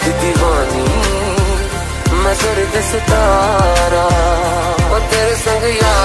रात दीवानी मैं सर सितारा और तेरे संग यार